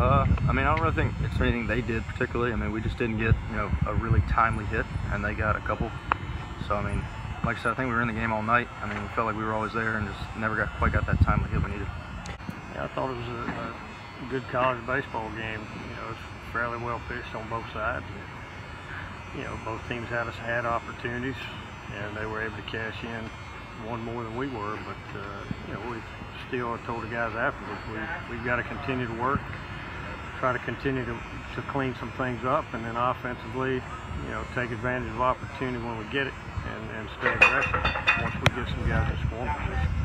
Uh, I mean, I don't really think it's anything they did particularly. I mean, we just didn't get, you know, a really timely hit, and they got a couple. So, I mean, like I said, I think we were in the game all night. I mean, we felt like we were always there and just never got quite got that timely hit we needed. Yeah, I thought it was a, a good college baseball game. You know, it's fairly well pitched on both sides. You know, both teams had us had opportunities, and they were able to cash in one more than we were. But uh, you know, we still told the guys afterwards we we've got to continue to work, try to continue to to clean some things up, and then offensively, you know, take advantage of opportunity when we get it, and, and stay aggressive once we get some guys in scoring position.